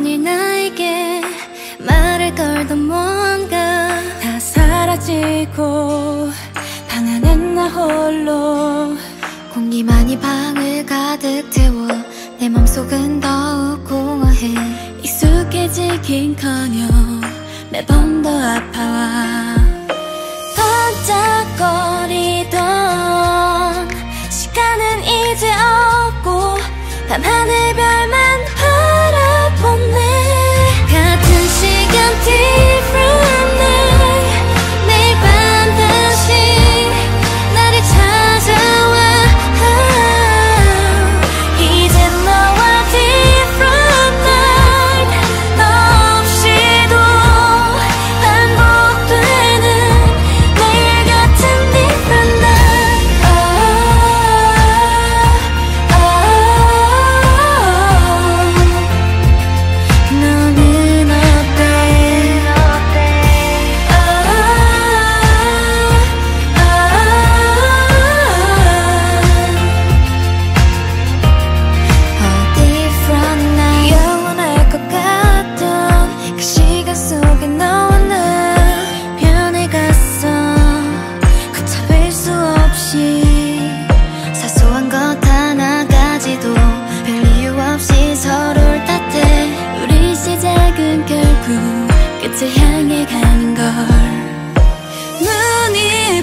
여전히 나에게 말을 걸던 뭔가 다 사라지고 방 안엔 나 홀로. 공기만이 방을 가득 채워 내 맘속은 더욱 공허해. 익숙해지긴커녕 매번 더 아파와 번짝거리던 시간은 이제 없고 밤하늘 별만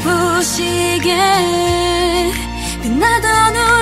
눈부시게 빛나던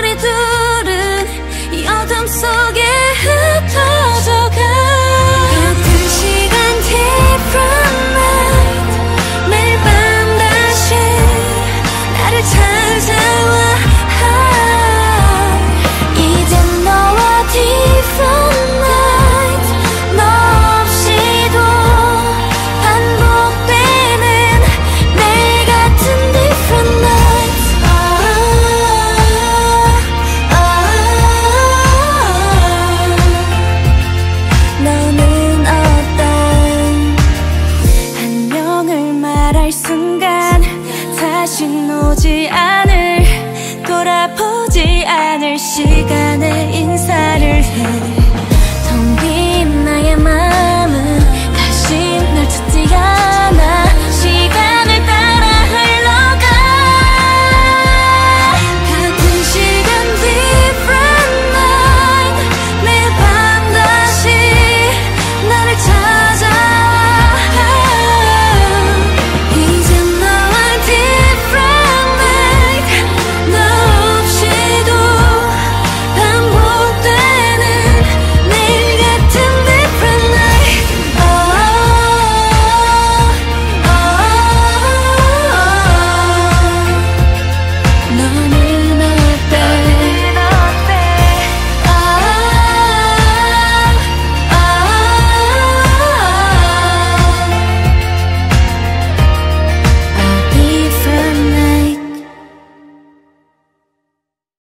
날 순간 다시 오지 않을 돌아보지 않을 시간.